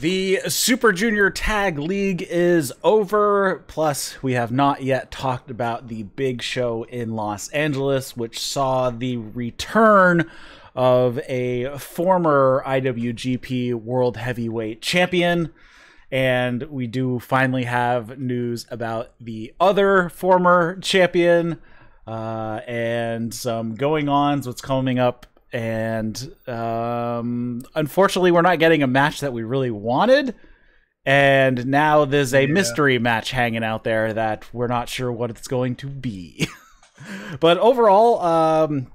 The Super Junior Tag League is over. Plus, we have not yet talked about the big show in Los Angeles, which saw the return of a former IWGP World Heavyweight Champion. And we do finally have news about the other former champion uh, and some going ons, what's coming up and um, unfortunately, we're not getting a match that we really wanted. And now there's a yeah. mystery match hanging out there that we're not sure what it's going to be. but overall, um,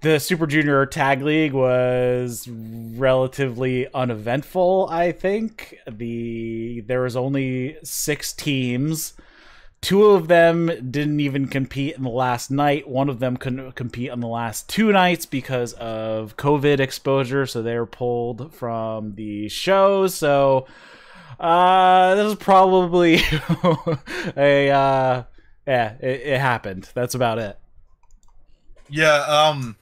the Super Junior Tag League was relatively uneventful. I think the there was only six teams. Two of them didn't even compete in the last night. One of them couldn't compete on the last two nights because of COVID exposure, so they were pulled from the show. So uh, this is probably a uh, yeah, it, it happened. That's about it. Yeah. Um.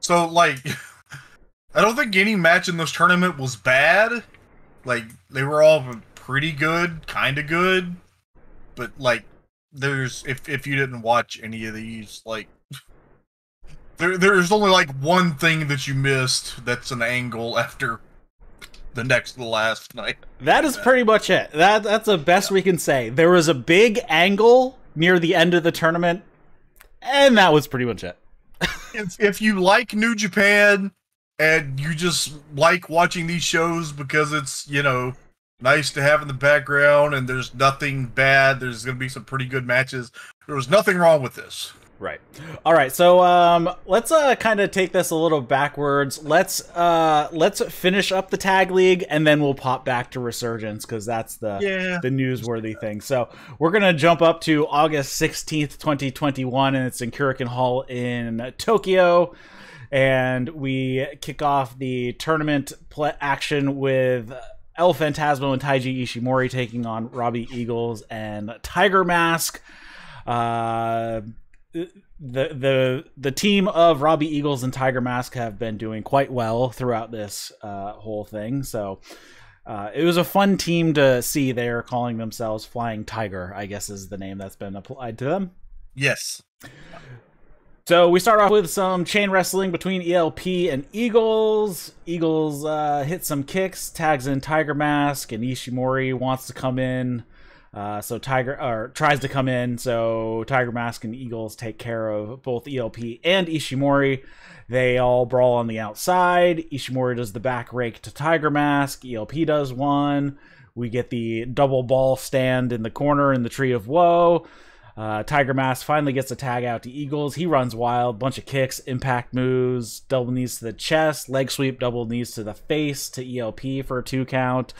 So like, I don't think any match in this tournament was bad. Like they were all pretty good, kind of good but like there's if if you didn't watch any of these like there there's only like one thing that you missed that's an angle after the next to the last night. That is pretty much it. That that's the best yeah. we can say. There was a big angle near the end of the tournament, and that was pretty much it. if if you like New Japan and you just like watching these shows because it's you know nice to have in the background, and there's nothing bad. There's going to be some pretty good matches. There was nothing wrong with this. Right. All right. So um, let's uh, kind of take this a little backwards. Let's uh, let's finish up the tag league, and then we'll pop back to Resurgence because that's the yeah. the newsworthy thing. So we're gonna jump up to August sixteenth, twenty twenty one, and it's in Korakuen Hall in Tokyo. And we kick off the tournament action with El Phantasmo and Taiji Ishimori taking on Robbie Eagles and Tiger Mask. Uh, the the the team of Robbie Eagles and Tiger Mask have been doing quite well throughout this uh, whole thing. So uh, it was a fun team to see. They're calling themselves Flying Tiger, I guess is the name that's been applied to them. Yes. So we start off with some chain wrestling between ELP and Eagles. Eagles uh, hit some kicks, tags in Tiger Mask, and Ishimori wants to come in. Uh, so Tiger or tries to come in. So Tiger Mask and Eagles take care of both ELP and Ishimori. They all brawl on the outside. Ishimori does the back rake to Tiger Mask. ELP does one. We get the double ball stand in the corner in the Tree of Woe. Uh, Tiger Mask finally gets a tag out to Eagles. He runs wild, bunch of kicks, impact moves, double knees to the chest, leg sweep, double knees to the face to ELP for a two count.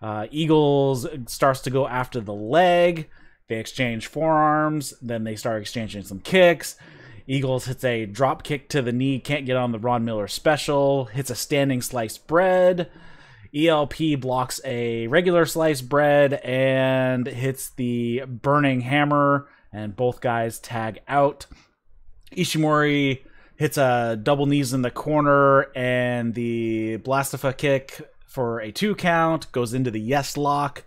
Uh, Eagles starts to go after the leg. They exchange forearms. Then they start exchanging some kicks. Eagles hits a drop kick to the knee, can't get on the Ron Miller special, hits a standing sliced bread. ELP blocks a regular sliced bread and hits the burning hammer and both guys tag out. Ishimori hits a double knees in the corner and the Blastifa kick for a two count goes into the yes lock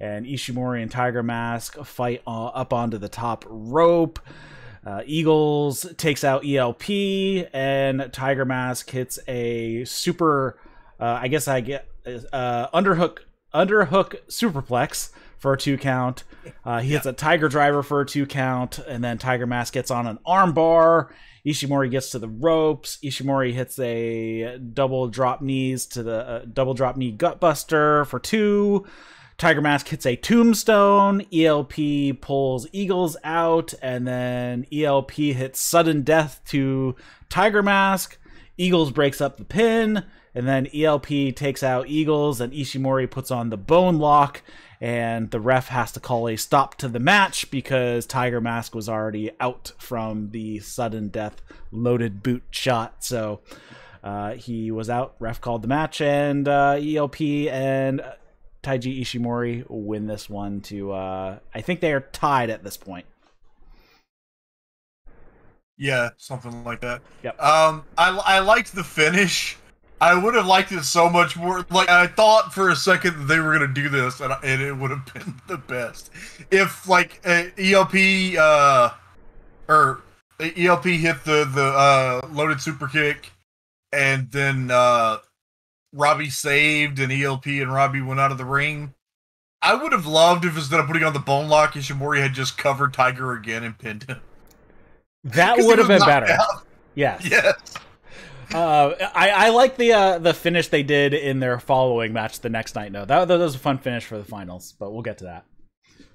and Ishimori and Tiger Mask fight uh, up onto the top rope. Uh, Eagles takes out ELP and Tiger Mask hits a super uh, I guess I get uh, underhook underhook superplex for a two count. Uh, he hits a Tiger Driver for a two count, and then Tiger Mask gets on an armbar. Ishimori gets to the ropes. Ishimori hits a double drop knees to the uh, double drop knee gutbuster for two. Tiger Mask hits a tombstone. ELP pulls Eagles out, and then ELP hits sudden death to Tiger Mask. Eagles breaks up the pin, and then ELP takes out Eagles, and Ishimori puts on the bone lock and the ref has to call a stop to the match because Tiger Mask was already out from the sudden death loaded boot shot. So uh, he was out. Ref called the match, and uh, ELP and Taiji Ishimori win this one. To uh, I think they are tied at this point. Yeah, something like that. Yep. Um, I I liked the finish. I would have liked it so much more. Like I thought for a second that they were gonna do this, and, and it would have been the best if like ELP uh, or ELP hit the the uh, loaded super kick, and then uh, Robbie saved, and ELP and Robbie went out of the ring. I would have loved if instead of putting on the bone lock, Ishimori had just covered Tiger again and pinned him. That would have been better. Out. Yes. Yes. Uh, I, I like the uh, the finish they did in their following match the next night. No, that, that was a fun finish for the finals, but we'll get to that.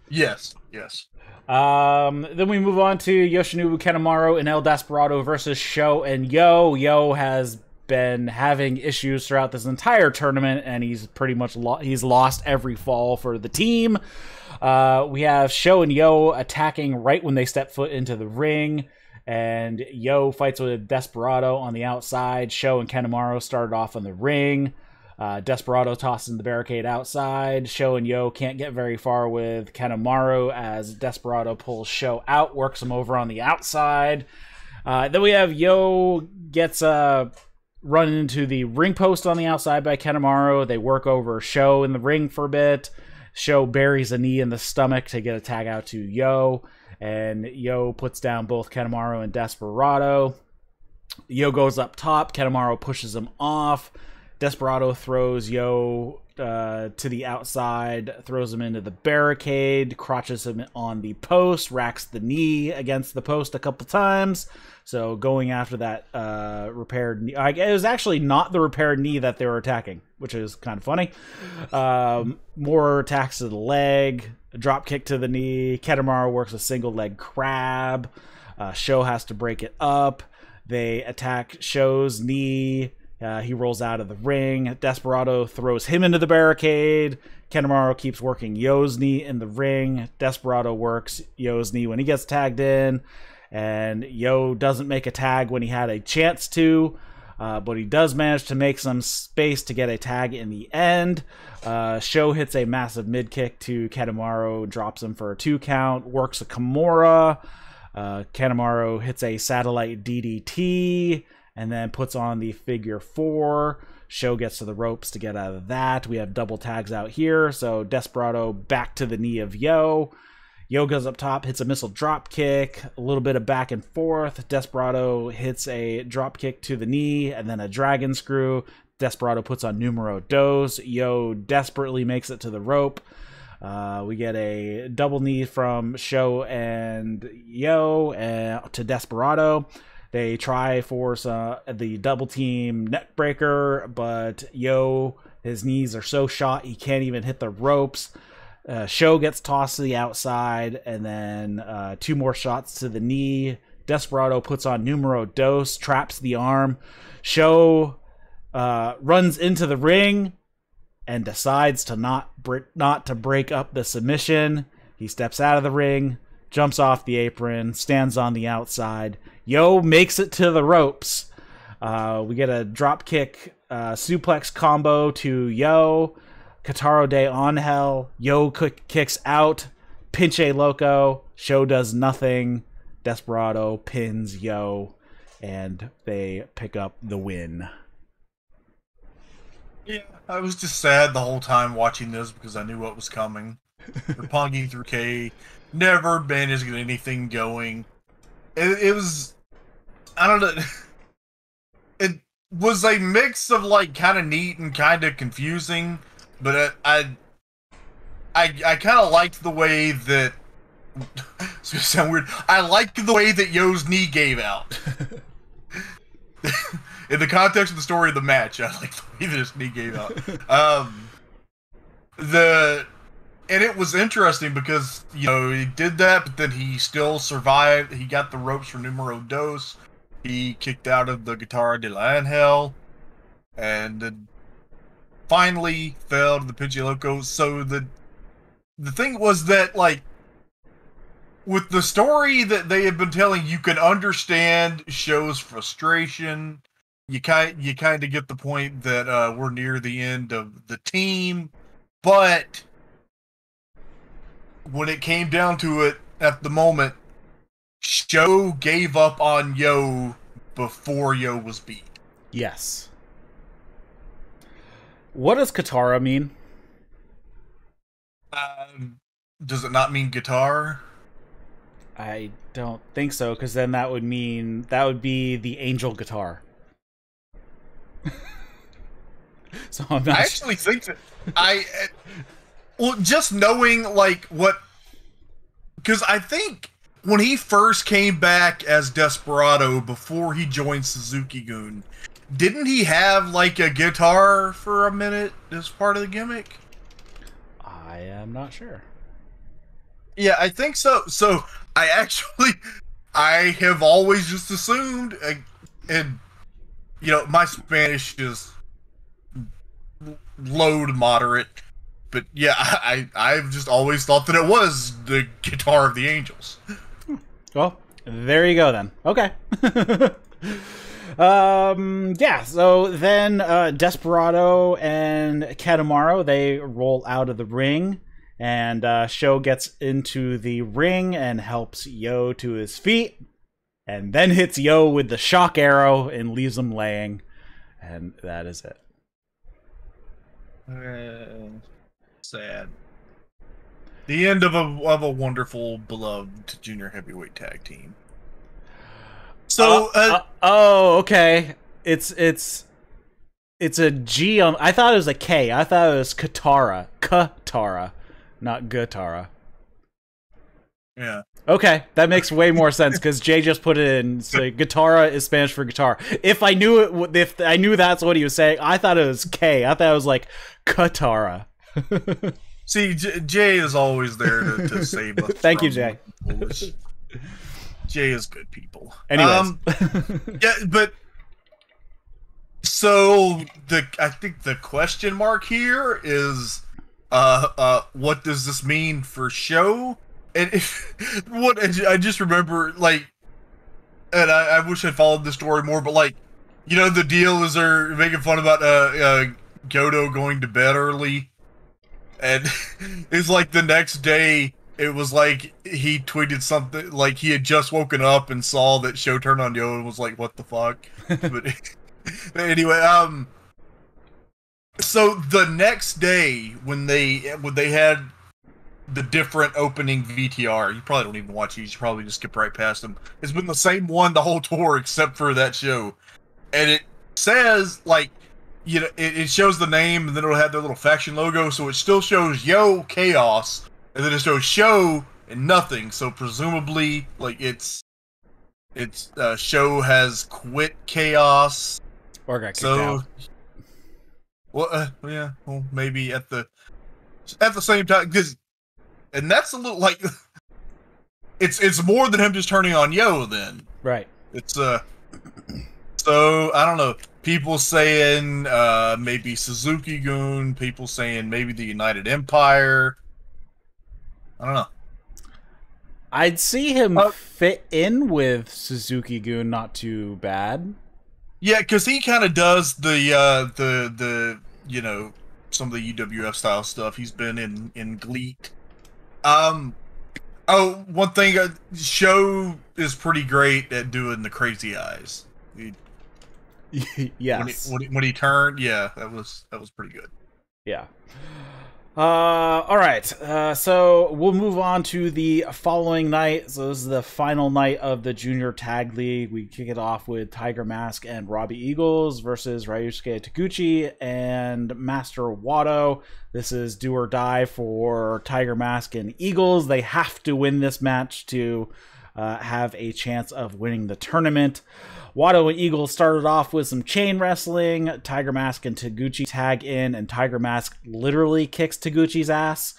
Yes, yes. Um, then we move on to Yoshinobu Kanemaru and El Desperado versus Sho and Yoh. Yoh has been having issues throughout this entire tournament, and he's pretty much lo- he's lost every fall for the team. Uh, we have Sho and Yoh attacking right when they step foot into the ring and Yoh fights with Desperado on the outside. Sho and Kanemaru started off on the ring. Uh, Desperado tosses the barricade outside. Sho and Yoh can't get very far with Kanemaru as Desperado pulls Sho out, works him over on the outside. Uh, then we have Yoh gets uh, run into the ring post on the outside by Kanemaru. They work over Sho in the ring for a bit. Sho buries a knee in the stomach to get a tag out to Yoh and Yoh puts down both Kanemaru and Desperado. Yoh goes up top. Kanemaru pushes him off. Desperado throws Yoh uh, to the outside, throws him into the barricade, crotches him on the post, racks the knee against the post a couple times. So going after that uh, repaired knee, it was actually not the repaired knee that they were attacking, which is kind of funny. Um, more attacks to the leg drop kick to the knee. Kanemaru works a single leg crab. Uh, Sho has to break it up. They attack Sho's knee. Uh, he rolls out of the ring. Desperado throws him into the barricade. Kanemaru keeps working knee in the ring. Desperado works knee when he gets tagged in. And Yoh doesn't make a tag when he had a chance to. Uh, but he does manage to make some space to get a tag in the end. Uh, Sho hits a massive mid kick to Kanemaru, drops him for a two count, works a Kimura. Uh, hits a satellite DDT and then puts on the figure four. Sho gets to the ropes to get out of that. We have double tags out here. So Desperado back to the knee of Yoh. Yoh goes up top, hits a missile drop kick, a little bit of back and forth. Desperado hits a drop kick to the knee and then a dragon screw. Desperado puts on numero dos. Yoh desperately makes it to the rope. Uh, we get a double knee from Sho and Yoh uh, to Desperado. They try for some, the double team neck breaker, but Yoh, his knees are so shot he can't even hit the ropes. Uh, Sho gets tossed to the outside, and then uh, two more shots to the knee. Desperado puts on numero dos, traps the arm. Sho uh, runs into the ring and decides to not not to break up the submission. He steps out of the ring, jumps off the apron, stands on the outside. Yoh makes it to the ropes. Uh, we get a drop kick uh, suplex combo to Yoh. Kotaro de Angel. Yoh kicks out. Pinche Loco. Sho does nothing. Desperado pins Yoh. And they pick up the win. Yeah, I was just sad the whole time watching this because I knew what was coming. Roppongi 3K never been as good anything going. It, it was, I don't know. It was a mix of like kind of neat and kind of confusing but I, I, I, kind of liked the way that. it's gonna sound weird. I liked the way that Yoh's knee gave out. In the context of the story of the match, I like the way that his knee gave out. Um, the and it was interesting because you know he did that, but then he still survived. He got the ropes for numero dos. He kicked out of the Guitarra de la Angel, and finally fell to the Pinche Loco. So the the thing was that like with the story that they have been telling, you can understand Sho's frustration. You kind you kind of get the point that uh, we're near the end of the team, but when it came down to it, at the moment, Sho gave up on Yoh before Yoh was beat. Yes What does Katara mean? Um, does it not mean guitar? I don't think so, because then that would mean that would be the angel guitar. so I'm not. I actually think that I, well, just knowing like what, because I think when he first came back as Desperado before he joined Suzuki-gun, didn't he have like a guitar for a minute as part of the gimmick? I am not sure. Yeah, I think so. So I actually, I have always just assumed, and you know, my Spanish is low to moderate, but yeah, I I've just always thought that it was the guitar of the angels. Well, there you go then. Okay. um yeah, so then uh Desperado and Katamaro, they roll out of the ring and uh Sho gets into the ring and helps Yoh to his feet and then hits Yoh with the shock arrow and leaves him laying and that is it. Uh, sad. The end of a of a wonderful, beloved junior heavyweight tag team. So, Uh, uh, uh, oh, okay. It's it's it's a G. I thought it was a K. I thought it was Katara, Katara, not Gatara. yeah. Okay, that makes way more sense because Jay just put it in. So Guitarra is Spanish for guitar. If I knew it, if I knew that's what he was saying, I thought it was K. I thought it was like Katara. See, J- Jay is always there to, to save us. Thank you, Jay. foolish- Jay is good people. Anyways, Um, yeah, but so the I think the question mark here is, uh, uh, what does this mean for Sho? And if, what I just remember like, and I, I wish I followed the story more, but like, you know, the deal is they're making fun about uh, uh Goto going to bed early, and it's like the next day. It was like he tweeted something like he had just woken up and saw that Sho turned on Yoh and was like, "What the fuck?" but anyway, um, so the next day when they when they had the different opening VTR, you probably don't even watch these. You probably just skip right past them. It's been the same one the whole tour except for that show, and it says like. You know, it, it shows the name, and then it'll have their little faction logo, so it still shows Yoh Chaos, and then it shows Sho and nothing. So presumably, like it's it's uh, Sho has quit Chaos, or got kicked so, out. well, uh, yeah, well, maybe at the at the same time, because, and that's a little like, it's it's more than him just turning on Yoh. Then Right. it's uh, so I don't know. People saying uh maybe Suzuki-gun. People saying maybe the United Empire. I don't know. I'd see him Uh, fit in with Suzuki-gun not too bad. Yeah, because he kind of does the uh the the you know some of the UWF style stuff. He's been in in GLEAT. Um. Oh, one thing. Uh, Sho is pretty great at doing the crazy eyes. He, yes. when, he, when, he, when he turned, yeah, that was that was pretty good. Yeah. Uh, all right. Uh, so we'll move on to the following night. So this is the final night of the Junior Tag League. We kick it off with Tiger Mask and Robbie Eagles versus Ryusuke Taguchi and Master Wato. This is do or die for Tiger Mask and Eagles. They have to win this match to uh, have a chance of winning the tournament. Wato and Eagle started off with some chain wrestling. Tiger Mask and Taguchi tag in, and Tiger Mask literally kicks Taguchi's ass.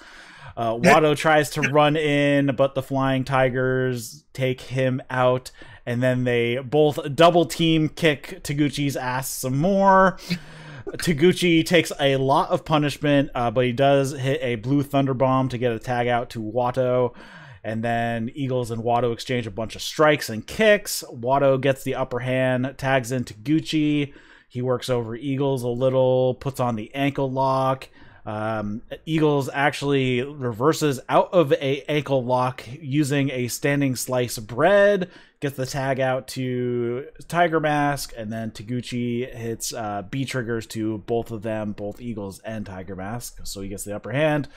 Uh, Wato tries to run in, but the Flying Tigers take him out, and then they both double team kick Taguchi's ass some more. Taguchi takes a lot of punishment, uh, but he does hit a blue thunder bomb to get a tag out to Wato. And then Eagles and Wato exchange a bunch of strikes and kicks. Wato gets the upper hand, tags into Gucci. He works over Eagles a little, puts on the ankle lock. Um, Eagles actually reverses out of a ankle lock using a standing slice of bread. gets the tag out to Tiger Mask, and then Taguchi hits uh, B triggers to both of them, both Eagles and Tiger Mask. So he gets the upper hand.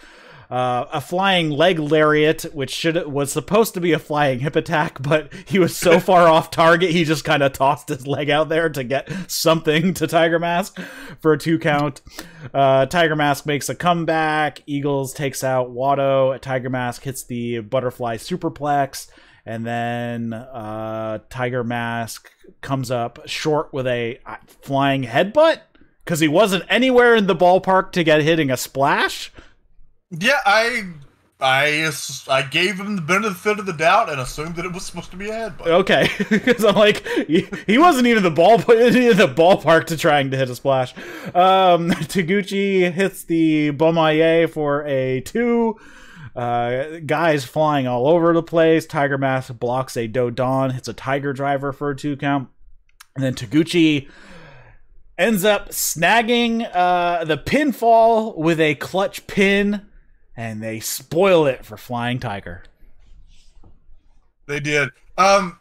Uh, a flying leg lariat, which should was supposed to be a flying hip attack, but he was so far off target, he just kind of tossed his leg out there to get something to Tiger Mask for a two count. Uh, Tiger Mask makes a comeback. Eagles takes out Wato. Tiger Mask hits the butterfly superplex. And then uh, Tiger Mask comes up short with a uh, flying headbutt because he wasn't anywhere in the ballpark to get hitting a splash. Yeah, I I I gave him the benefit of the doubt and assumed that it was supposed to be a headbutt. Okay, because I'm like he, he, wasn't even the ball in the ballpark to trying to hit a splash. Um, Taguchi hits the Bomaye for a two. Uh, guys flying all over the place. Tiger Mask blocks a Dodon, hits a Tiger Driver for a two count, and then Taguchi ends up snagging uh, the pinfall with a clutch pin and they spoil it for Flying Tiger. They did. Um,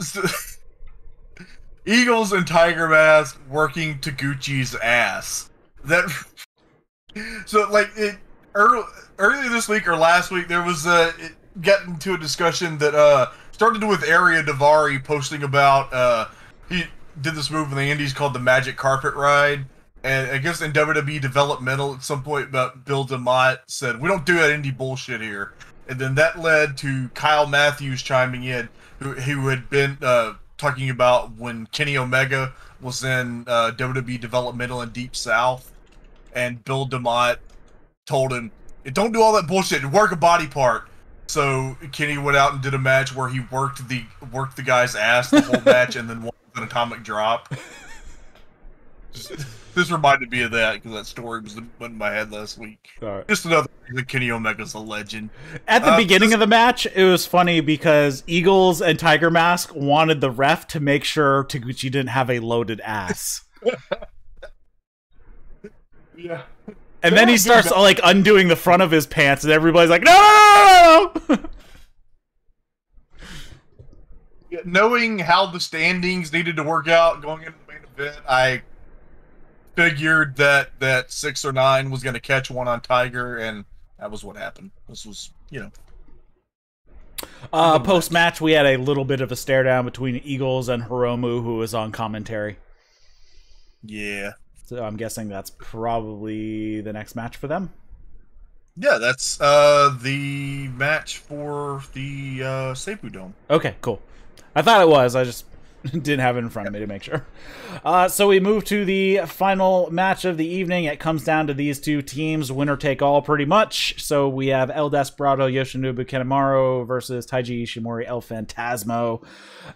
so, Eagles and Tiger Mask working Taguchi's ass. That so like it early, earlier this week or last week there was a getting to a discussion that uh started with Ariya Daivari posting about uh he did this move in the Indies called the Magic Carpet Ride and I guess in WWE developmental at some point, but Bill DeMott said, "We don't do that indie bullshit here," and then that led to Kyle Matthews chiming in, who who had been uh, talking about when Kenny Omega was in uh, WWE developmental in Deep South, and Bill DeMott told him, "Don't do all that bullshit. Work a body part." So Kenny went out and did a match where he worked the worked the guy's ass the whole match, and then won an atomic drop. this reminded me of that because that story was in my head last week. Right. Just another reason Kenny Omega's a legend. At the uh, beginning this... of the match, it was funny because Eagles and Tiger Mask wanted the ref to make sure Taguchi didn't have a loaded ass. yeah. And then he starts like undoing the front of his pants, and everybody's like, "No, no, no, no!" Knowing how the standings needed to work out going into the main event, I figured that that six or nine was going to catch one on Tiger, and that was what happened. This was, you know. Uh, Post match, we had a little bit of a stare down between Eagles and Hiromu, who was on commentary. Yeah. So I'm guessing that's probably the next match for them. Yeah, that's uh, the match for the uh, Seibu Dome. Okay, cool. I thought it was. I just Didn't have it in front of me to make sure. Uh, so we move to the final match of the evening. It comes down to these two teams, winner take all, pretty much. So we have El Desperado Yoshinobu Kanemaru versus Taiji Ishimori El Phantasmo.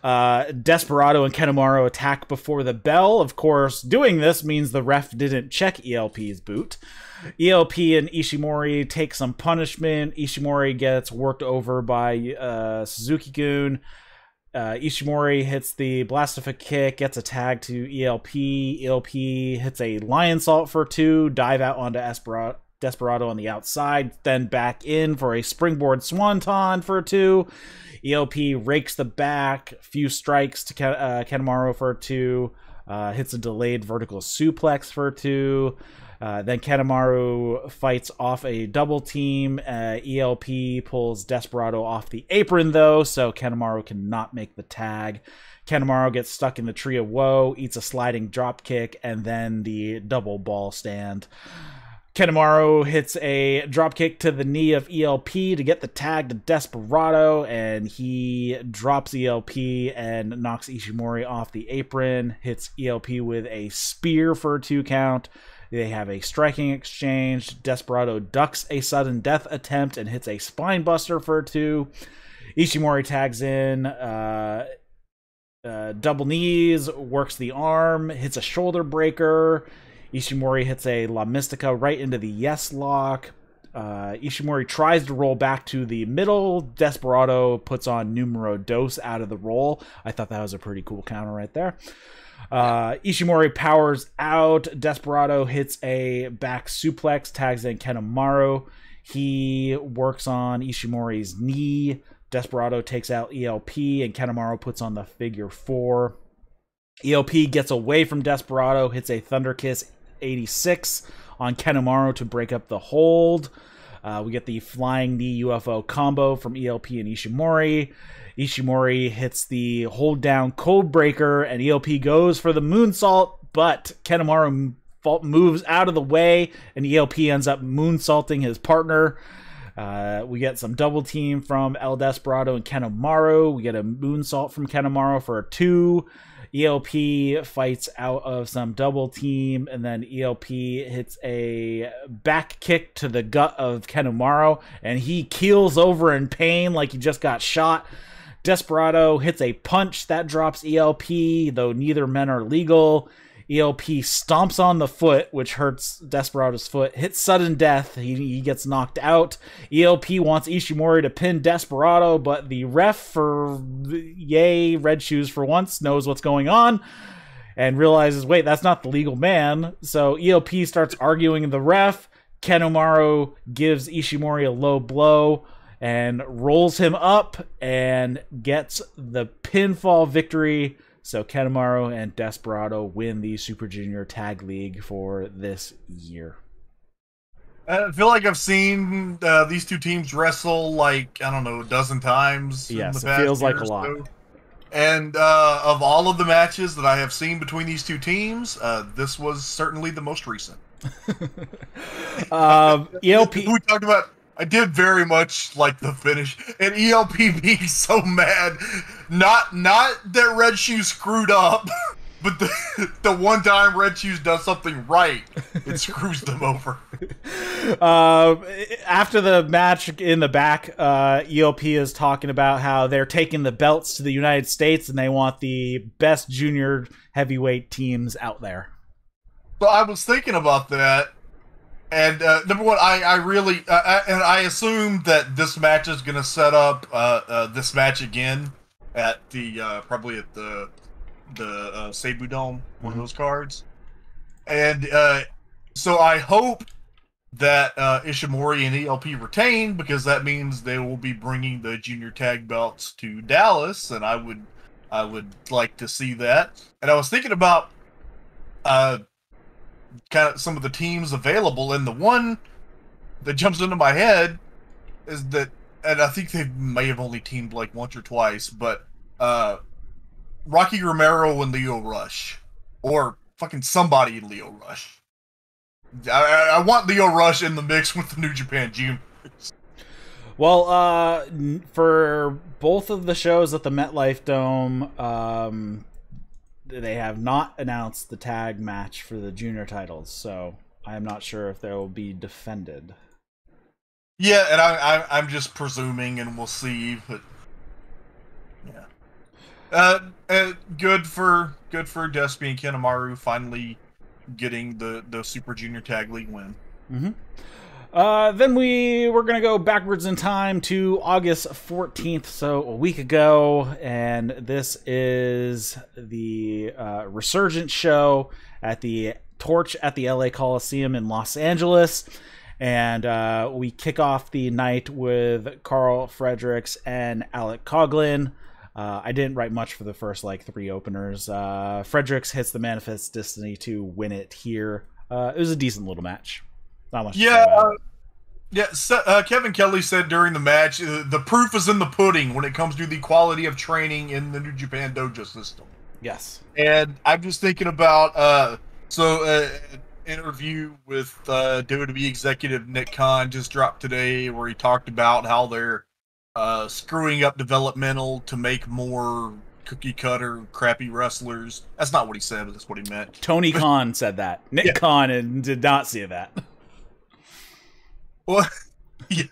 Uh, Desperado and Kanemaru attack before the bell. Of course, doing this means the ref didn't check ELP's boot. ELP and Ishimori take some punishment. Ishimori gets worked over by uh, Suzuki-gun. Uh, Ishimori hits the Blastifa kick, gets a tag to ELP. ELP hits a Lionsault for two, dive out onto Esperado, Desperado on the outside, then back in for a springboard swanton for two. ELP rakes the back, few strikes to uh, Kanemaru for two, uh, hits a delayed vertical suplex for two. Uh, then Kanemaru fights off a double team. Uh, ELP pulls Desperado off the apron, though, so Kanemaru cannot make the tag. Kanemaru gets stuck in the tree of woe, eats a sliding drop kick, and then the double ball stand. Kanemaru hits a drop kick to the knee of ELP to get the tag to Desperado, and he drops ELP and knocks Ishimori off the apron. Hits ELP with a spear for a two count. They have a striking exchange. Desperado ducks a sudden death attempt and hits a spine buster for two. Ishimori tags in. Uh, uh, double knees, works the arm, hits a shoulder breaker. Ishimori hits a La Mystica right into the yes lock. Uh, Ishimori tries to roll back to the middle. Desperado puts on numero dos out of the roll. I thought that was a pretty cool counter right there. Uh, Ishimori powers out. Desperado hits a back suplex, tags in Kanemaru. He works on Ishimori's knee, Desperado takes out ELP, and Kanemaru puts on the figure four. ELP gets away from Desperado, hits a Thunder Kiss 86 on Kanemaru to break up the hold. Uh, we get the flying knee UFO combo from ELP and Ishimori. Ishimori hits the hold down code breaker, and ELP goes for the moonsault, but Kanemaru moves out of the way, and ELP ends up moonsaulting his partner. Uh, we get some double team from El Desperado and Kanemaru. We get a moonsault from Kanemaru for a two. ELP fights out of some double team, and then ELP hits a back kick to the gut of Kanemaru, and he keels over in pain like he just got shot. Desperado hits a punch that drops ELP, though neither men are legal. ELP stomps on the foot, which hurts Desperado's foot, hits sudden death. He, he gets knocked out. ELP wants Ishimori to pin Desperado, but the ref for Yay Red Shoes for once knows what's going on and realizes, wait, that's not the legal man. So ELP starts arguing the ref. Kanemaru gives Ishimori a low blow and rolls him up and gets the pinfall victory so Kanemaru and Desperado win the Super Junior Tag League for this year. I feel like I've seen uh, these two teams wrestle like I don't know a dozen times. Yes, it feels like a lot. So. And uh, of all of the matches that I have seen between these two teams, uh, this was certainly the most recent. um, ELP. we talked about I did very much like the finish, and ELP being so mad. Not not that Red Shoe screwed up, but the the one time Red Shoes does something right, it screws them over. Uh, after the match in the back, uh, ELP is talking about how they're taking the belts to the United States and they want the best junior heavyweight teams out there. So I was thinking about that and uh, number one, I, I really uh, I, and I assume that this match is going to set up uh, uh, this match again at the uh, probably at the the uh, Seibu Dome, mm-hmm. one of mm-hmm. those cards. And uh, so I hope that uh, Ishimori and ELP retain because that means they will be bringing the junior tag belts to Dallas, and I would I would like to see that. And I was thinking about uh, kind of some of the teams available, and the one that jumps into my head is that, and I think they may have only teamed like once or twice, but uh, Rocky Romero and Lio Rush, or fucking somebody in Lio Rush. I, I want Lio Rush in the mix with the New Japan Juniors. Well, uh, for both of the shows at the MetLife Dome, um, they have not announced the tag match for the junior titles, so I am not sure if they will be defended. Yeah, and I, I am just presuming, and we'll see. But yeah, uh, uh, good for good for Despy and Kanemaru finally getting the the Super Junior Tag League win. Mm-hmm. Uh, then we we're gonna go backwards in time to August 14th, so a week ago, and this is the uh, Resurgent show at the Torch at the LA Coliseum in Los Angeles. And uh, we kick off the night with Karl Fredericks and Alex Coughlin. Uh, I didn't write much for the first like three openers. Uh, Fredericks hits the Manifest Destiny to win it here. Uh, it was a decent little match. Not much. Yeah. Uh, yeah, uh, Kevin Kelly said during the match, uh, the proof is in the pudding when it comes to the quality of training in the New Japan Dojo system. Yes. And I'm just thinking about uh, so uh, an interview with uh, WWE executive Nick Khan just dropped today, where he talked about how they're uh, screwing up developmental to make more cookie cutter crappy wrestlers. That's not what he said, but that's what he meant. Tony Khan said that. Nick yeah. Khan did not see that. Well, yeah.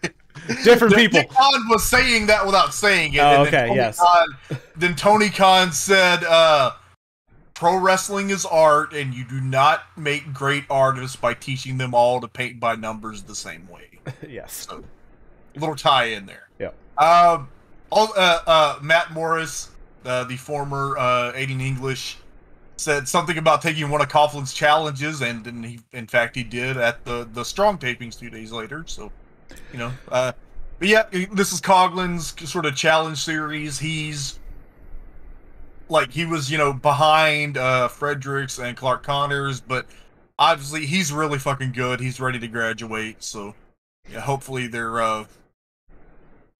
different people. Nick Khan was saying that without saying it. Oh, okay, yes. Khan, then Tony Khan said, uh, "Pro wrestling is art, and you do not make great artists by teaching them all to paint by numbers the same way." yes. So, little tie in there. Yeah. Um, uh, uh, Matt Morris, uh, the former uh, Aiden English said something about taking one of Coughlin's challenges, and, he, in fact, he did at the the strong tapings two days later. So, you know, uh, but yeah, this is Coughlin's sort of challenge series. He's like he was, you know, behind uh Fredericks and Clark Connors, but obviously he's really fucking good. He's ready to graduate, so yeah, hopefully they're uh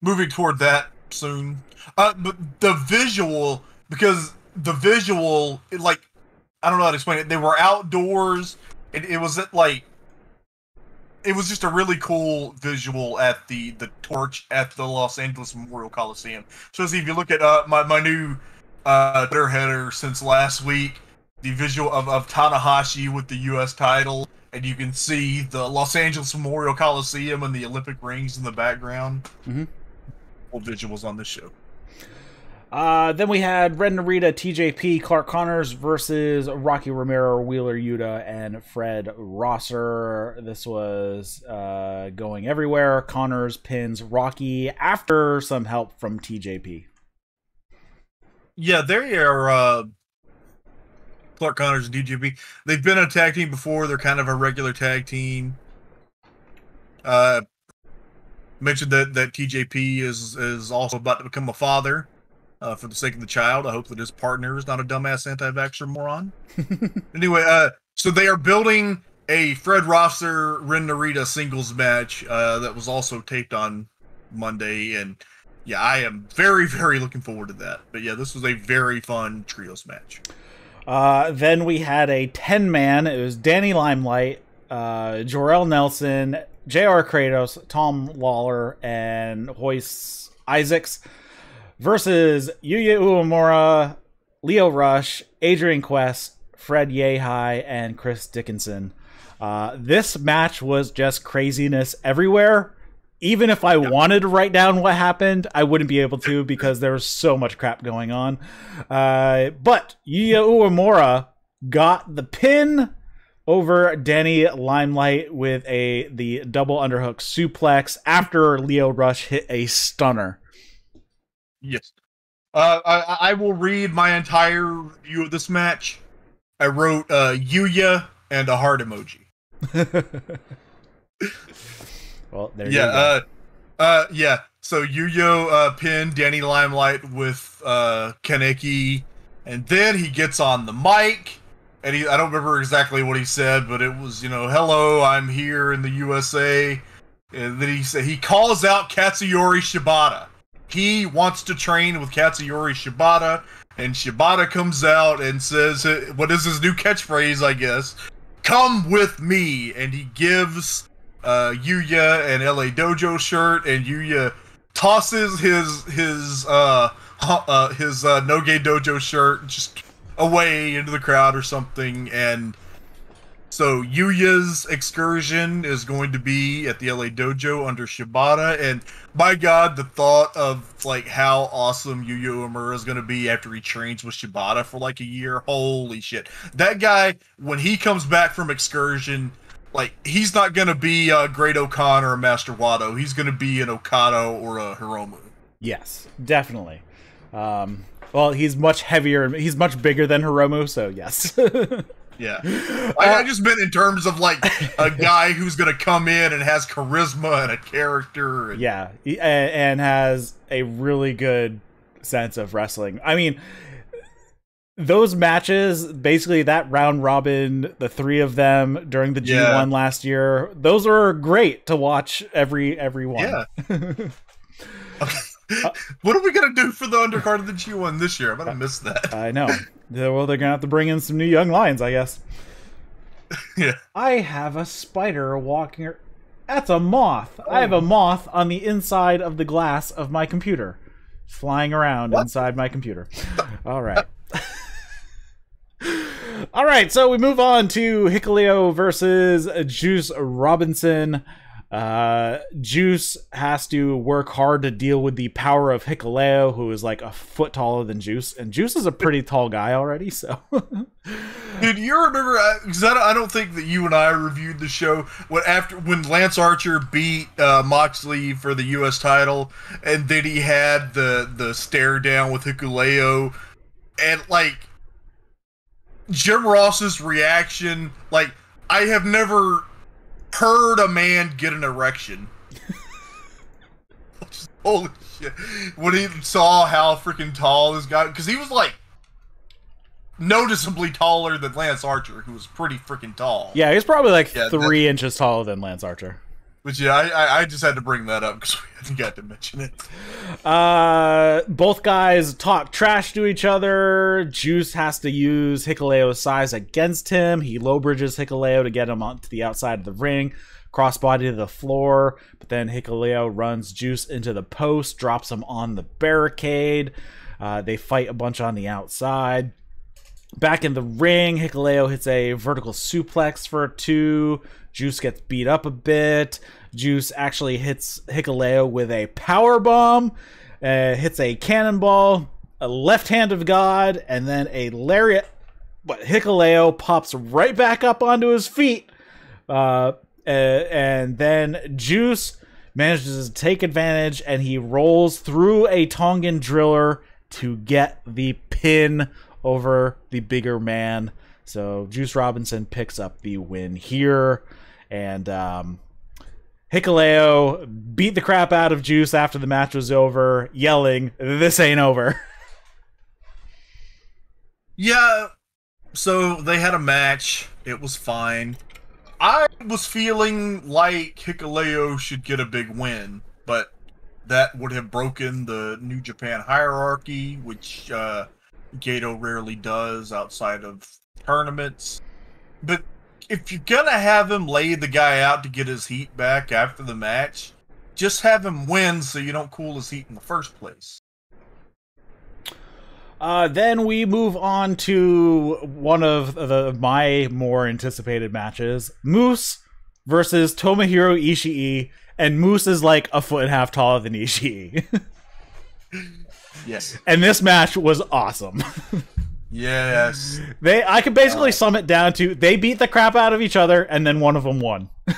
moving toward that soon. Uh but the visual because the visual like I don't know how to explain it. They were outdoors. It, it was at like it was just a really cool visual at the the torch at the Los Angeles Memorial Coliseum. So if you look at uh, my my new uh, Twitter header since last week, the visual of, of Tanahashi with the U.S. title, and you can see the Los Angeles Memorial Coliseum and the Olympic rings in the background. Mhm. Cool visuals on this show. Uh, then we had Ren Narita, TJP, Clark Connors versus Rocky Romero, Wheeler Yuta, and Fred Rosser. This was uh, going everywhere. Connors pins Rocky after some help from TJP. Yeah, they are uh, Clark Connors and TJP. They've been a tag team before. They're kind of a regular tag team. Uh, mentioned that that TJP is is also about to become a father. Uh, for the sake of the child, I hope that his partner is not a dumbass anti-vaxxer moron. anyway, uh, so they are building a Fred Rosser Ren Narita singles match uh, that was also taped on Monday, and yeah, I am very, very looking forward to that. But yeah, this was a very fun trios match. Uh, then we had a 10 man. It was Danny Limelight, uh, Jorel Nelson, J.R. Kratos, Tom Lawlor, and Royce Isaacs versus Yuya Uemura, Lio Rush, Adrian Quest, Fred Yehi, and Chris Dickinson. Uh, this match was just craziness everywhere. Even if I wanted to write down what happened, I wouldn't be able to because there was so much crap going on. Uh, but Yuya Uemura got the pin over Danny Limelight with a the double underhook suplex after Lio Rush hit a stunner. Yes. Uh, I, I will read my entire review of this match. I wrote uh, Yuya and a heart emoji. well, there yeah, you go. uh, uh, yeah. So Yuyo uh, pinned Danny Limelight with uh, Kaneki, and then he gets on the mic, and he—I don't remember exactly what he said, but it was, you know, "Hello, I'm here in the USA," and then he said he calls out Katsuyori Shibata. He wants to train with Katsuyori Shibata, and Shibata comes out and says, "What is his new catchphrase? I guess." Come with me, and he gives uh, Yuya an LA Dojo shirt, and Yuya tosses his his uh, uh his uh, Noge Dojo shirt just away into the crowd or something, and so Yuya's excursion is going to be at the LA Dojo under Shibata, and my God, the thought of like how awesome Yuya Uemura is going to be after he trains with Shibata for like a year. Holy shit! That guy, when he comes back from excursion, like he's not going to be a Great-O-Khan or a Master Wato. He's going to be an Okada or a Hiromu. yes, definitely. Um, well, he's much heavier. He's much bigger than Hiromu, so yes. Yeah, I, I just meant in terms of like a guy who's going to come in and has charisma and a character. And, yeah, and has a really good sense of wrestling. I mean, those matches, basically that round robin, the three of them during the G1 Yeah. last year, those are great to watch every every one. Yeah. Uh, what are we gonna do for the undercard of the G1 this year? I'm gonna miss that. I know. Yeah, Well, they're gonna have to bring in some new young lions, I guess. yeah. I have a spider walking. That's a moth. I have a oh. moth on the inside of the glass of my computer, flying around What? inside my computer. All right. All right, so we move on to Hikuleo versus Juice Robinson. Uh, Juice has to work hard to deal with the power of Hikuleo, who is like a foot taller than Juice, and Juice is a pretty tall guy already. So, did you remember? Because I, don't- I don't think that you and I reviewed the show when after when Lance Archer beat uh, Moxley for the U.S. title, and then he had the the stare down with Hikuleo, and like Jim Ross's reaction, like I have never heard a man get an erection. Holy shit! When he saw how freaking tall this guy, because he was like noticeably taller than Lance Archer, who was pretty freaking tall. Yeah, he's probably like Yeah, three inches taller than Lance Archer. But yeah, I, I, just had to bring that up because we hadn't got to mention it. Uh, both guys talk trash to each other. Juice has to use Hikuleo's size against him. He low bridges Hikuleo to get him onto the outside of the ring, crossbody to the floor. But then Hikuleo runs Juice into the post, drops him on the barricade. Uh, they fight a bunch on the outside. Back in the ring, Hikuleo hits a vertical suplex for a two. Juice gets beat up a bit. Juice actually hits Hikuleo with a power bomb, uh, hits a cannonball, a left hand of God, and then a lariat. But Hikuleo pops right back up onto his feet. Uh, and then Juice manages to take advantage and he rolls through a Tongan driller to get the pin over the bigger man. So Juice Robinson picks up the win here. And um, Hikuleo beat the crap out of Juice after the match was over, yelling, This ain't over. Yeah, so they had a match. It was fine. I was feeling like Hikuleo should get a big win, but that would have broken the New Japan hierarchy, which uh, Gedo rarely does outside of tournaments. But if you're gonna have him lay the guy out to get his heat back after the match, just have him win so you don't cool his heat in the first place. Uh, then we move on to one of the my more anticipated matches: Moose versus Tomohiro Ishii, and Moose is like a foot and a half taller than Ishii. Yes. and this match was awesome. Yes. they, I could basically sum it down to they beat the crap out of each other, and then one of them won.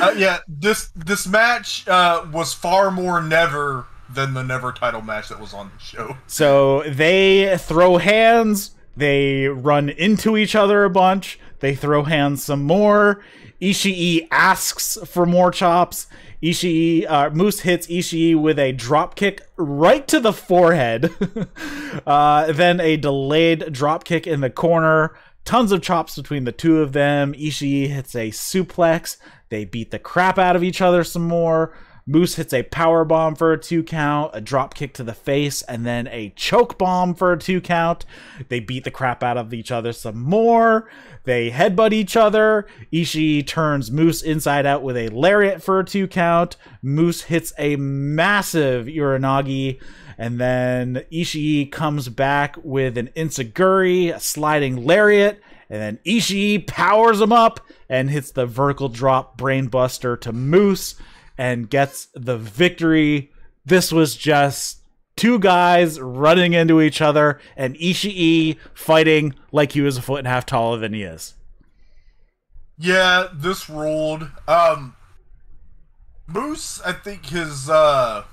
Uh, yeah, this this match uh, was far more never than the never title match that was on the show. So they throw hands, they run into each other a bunch, they throw hands some more. Ishii asks for more chops. Ishii, uh, Moose hits Ishii with a drop kick right to the forehead. uh, then a delayed drop kick in the corner. Tons of chops between the two of them. Ishii hits a suplex. They beat the crap out of each other some more. Moose hits a power bomb for a two count, a drop kick to the face, and then a choke bomb for a two count. They beat the crap out of each other some more. They headbutt each other. Ishii turns Moose inside out with a lariat for a two count. Moose hits a massive Uranage. And then Ishii comes back with an Enzuigiri, a sliding lariat, and then Ishii powers him up and hits the vertical drop brainbuster to Moose and gets the victory. This was just two guys running into each other and Ishii fighting like he was a foot and a half taller than he is. Yeah, this ruled. Um, Moose, I think his. uh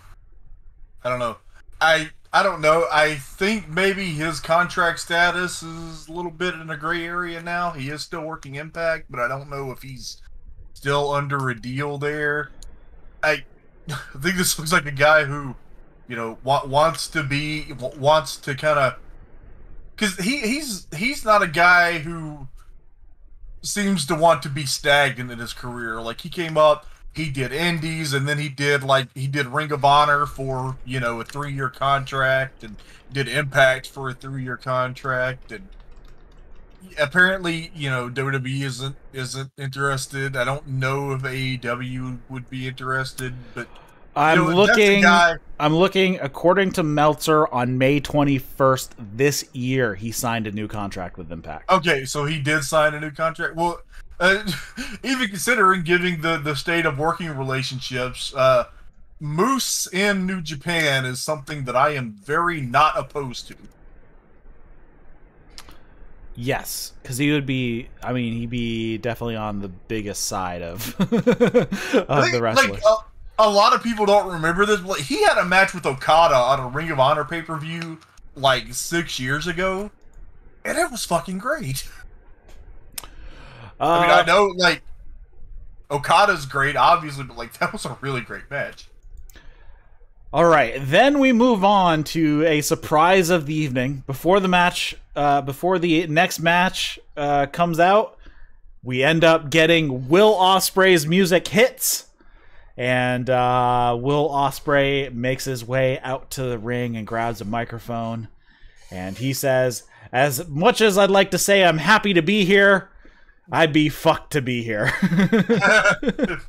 I don't know. I I don't know. I think maybe his contract status is a little bit in a gray area now. He is still working Impact, but I don't know if he's still under a deal there. I, think this looks like a guy who, you know, wa- wants to be wants to kind of because he he's he's not a guy who seems to want to be stagnant in his career. Like he came up, he did indies, and then he did like he did Ring of Honor for you know a three year contract, and did Impact for a three year contract, and apparently you know WWE isn't isn't interested. I don't know if AEW would be interested, but I'm know, looking guy- I'm looking according to Meltzer on May 21st this year he signed a new contract with Impact. Okay, so he did sign a new contract. Well, uh, even considering giving the the state of working relationships, uh, Moose in New Japan is something that I am very not opposed to. Yes, because he would be. I mean, he'd be definitely on the biggest side of of the wrestlers. Like, uh, a lot of people don't remember this. But he had a match with Okada on a Ring of Honor pay per view like six years ago, and it was fucking great. I mean, I Uh, know like Okada's great, obviously, but like that was a really great match. All right, then we move on to a surprise of the evening before the match. Uh, before the next match uh, comes out, we end up getting Will Ospreay's music hits, and uh, Will Osprey makes his way out to the ring and grabs a microphone, and he says, "As much as I'd like to say I'm happy to be here, I'd be fucked to be here."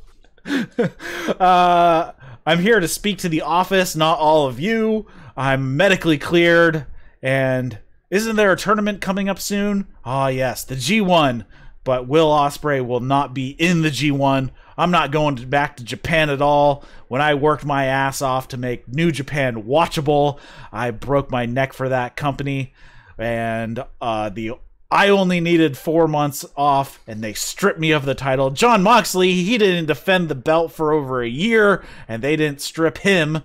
uh, I'm here to speak to the office, not all of you. I'm medically cleared, and isn't there a tournament coming up soon? Ah, yes, the G1. But Will Ospreay will not be in the G1. I'm not going to back to Japan at all. When I worked my ass off to make New Japan watchable, I broke my neck for that company, and uh, the I only needed four months off and they stripped me of the title. Jon Moxley, he didn't defend the belt for over a year and they didn't strip him.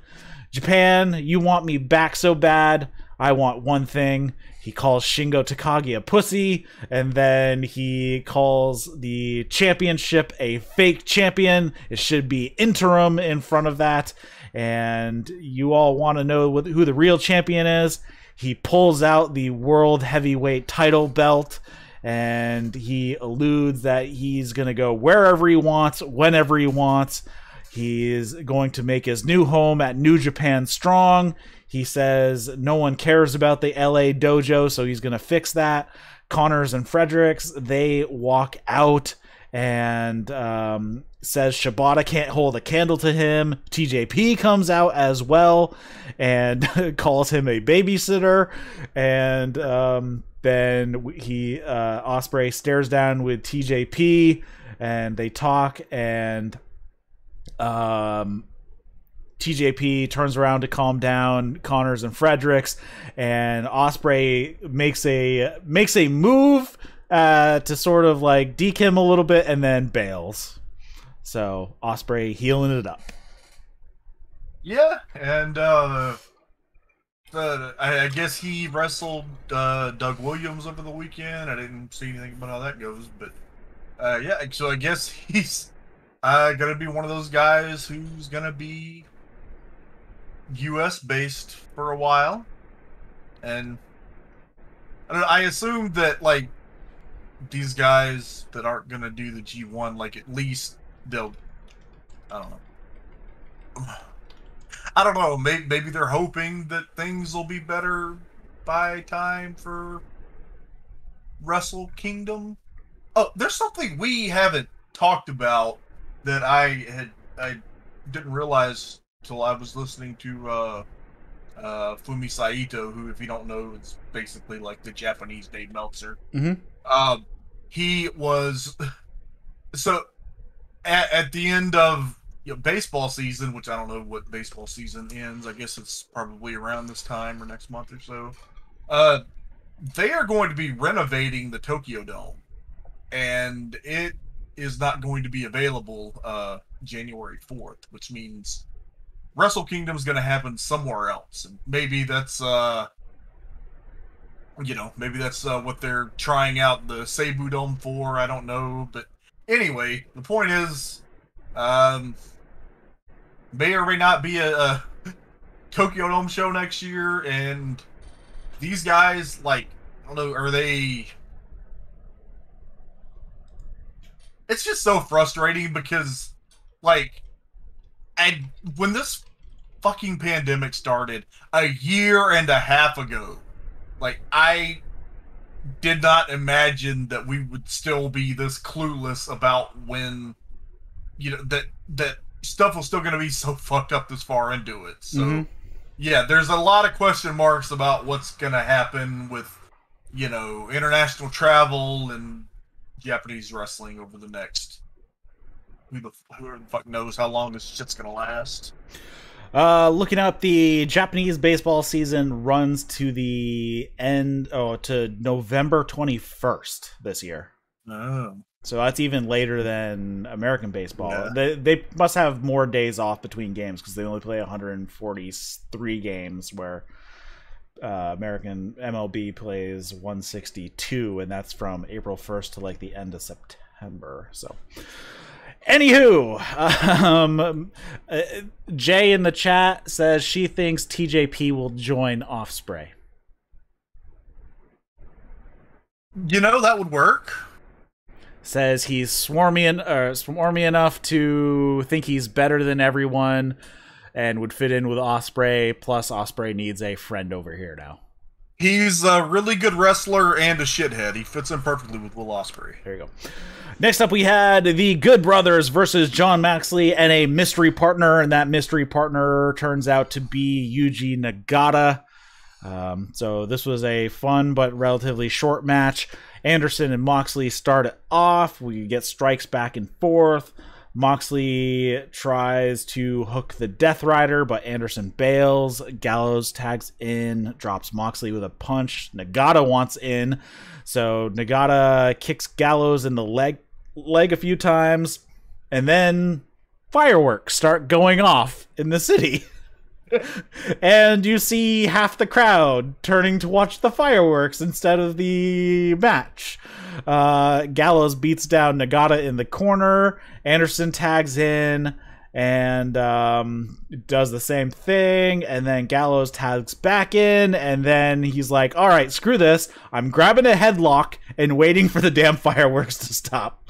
Japan, you want me back so bad. I want one thing. He calls Shingo Takagi a pussy, and then he calls the championship a fake champion. It should be interim in front of that. And you all want to know who the real champion is. He pulls out the world heavyweight title belt and he alludes that he's going to go wherever he wants, whenever he wants. He's going to make his new home at New Japan Strong. He says no one cares about the LA dojo, so he's going to fix that. Connors and Fredericks, they walk out and um, says Shibata can't hold a candle to him. TJP comes out as well and calls him a babysitter. And um, then he uh, Ospreay stares down with TJP and they talk and um, TJP turns around to calm down Connors and Fredericks, and Ospreay makes a makes a move uh, to sort of like deke him a little bit and then bails. So Ospreay healing it up. Yeah, and uh, uh, I, guess he wrestled uh, Doug Williams over the weekend. I didn't see anything about how that goes, but uh, yeah. So I guess he's uh, gonna be one of those guys who's gonna be U.S. based for a while, and I, I assume that like these guys that aren't gonna do the G1, like at least they'll. I don't know. I don't know. Maybe, maybe they're hoping that things will be better by time for Wrestle Kingdom. Oh, there's something we haven't talked about that I had I didn't realize till I was listening to uh, uh, Fumi Saito, who, if you don't know, is basically like the Japanese Dave Meltzer. Mm-hmm. Um, he was so at, at the end of you know, baseball season, which I don't know what baseball season ends. I guess it's probably around this time or next month or so. Uh, they are going to be renovating the Tokyo Dome, and it is not going to be available uh, January fourth, which means Wrestle Kingdom is going to happen somewhere else, and maybe that's uh, you know, maybe that's uh, what they're trying out the Seibu Dome for. I don't know, but anyway, the point is, um, may or may not be a, a Tokyo Dome show next year, and these guys, like, I don't know, are they? It's just so frustrating because, like, and when this fucking pandemic started a year and a half ago, like I did not imagine that we would still be this clueless about when you know that that stuff was still going to be so fucked up this far into it. So Mhm. yeah, there's a lot of question marks about what's going to happen with you know international travel and Japanese wrestling over the next who the who the fuck knows how long this shit's going to last. Uh, looking up the Japanese baseball season runs to the end, oh, to November 21st this year. Oh. So that's even later than American baseball. Yeah. They they must have more days off between games because they only play 143 games, where uh, American MLB plays 162, and that's from April 1st to like the end of September. So Anywho, um, uh, Jay in the chat says she thinks TJP will join Ospreay. You know that would work. Says he's swarmy, en- uh, swarmy enough to think he's better than everyone, and would fit in with Ospreay. Plus, Ospreay needs a friend over here now. He's a really good wrestler and a shithead. He fits in perfectly with Will Ospreay. There you go. Next up, we had the Good Brothers versus Jon Moxley and a mystery partner, and that mystery partner turns out to be Yuji Nagata. Um, so this was a fun but relatively short match. Anderson and Moxley start it off. We get strikes back and forth. Moxley tries to hook the Death Rider, but Anderson bails. Gallows tags in, drops Moxley with a punch. Nagata wants in, so Nagata kicks Gallows in the leg leg a few times, and then fireworks start going off in the city. and you see half the crowd turning to watch the fireworks instead of the match. Uh, Gallows beats down Nagata in the corner. Anderson tags in and um, does the same thing. And then Gallows tags back in. And then he's like, all right, screw this. I'm grabbing a headlock and waiting for the damn fireworks to stop.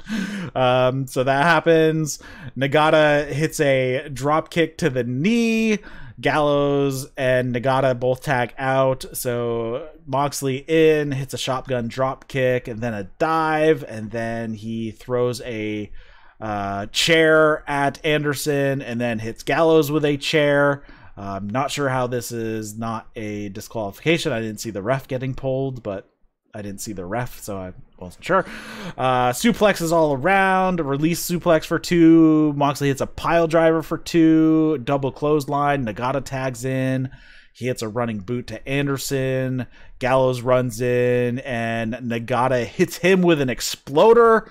Um, so that happens. Nagata hits a drop kick to the knee. Gallows and Nagata both tag out. So Moxley in, hits a shotgun drop kick, and then a dive, and then he throws a uh, chair at Anderson, and then hits Gallows with a chair. I'm not sure how this is not a disqualification. I didn't see the ref getting pulled, but I didn't see the ref, so I wasn't sure. Uh, suplexes all around. Release suplex for two. Moxley hits a pile driver for two. Double clothesline. Nagata tags in. He hits a running boot to Anderson. Gallows runs in, and Nagata hits him with an exploder.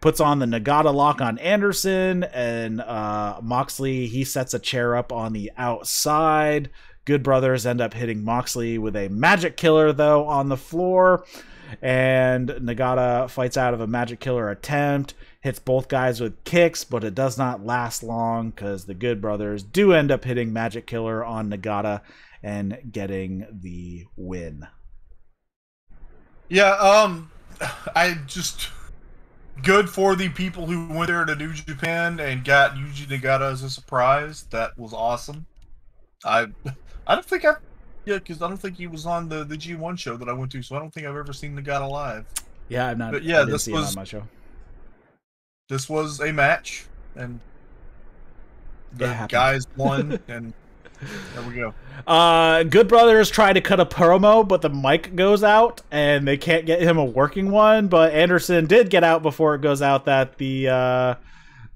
Puts on the Nagata lock on Anderson, and uh, Moxley he sets a chair up on the outside. Good Brothers end up hitting Moxley with a magic killer, though, on the floor. And Nagata fights out of a magic killer attempt, hits both guys with kicks, but it does not last long because the Good Brothers do end up hitting magic killer on Nagata and getting the win. Yeah, um, I just good for the people who went there to New Japan and got Yuji Nagata as a surprise. That was awesome. I I don't think I yeah, because I don't think he was on the the G one show that I went to, so I don't think I've ever seen Nagata alive. Yeah, I'm not. But yeah, this was- on my show. This was a match, and the guys won, and there we go. Uh, Good Brothers try to cut a promo, but the mic goes out and they can't get him a working one. But Anderson did get out before it goes out that the uh,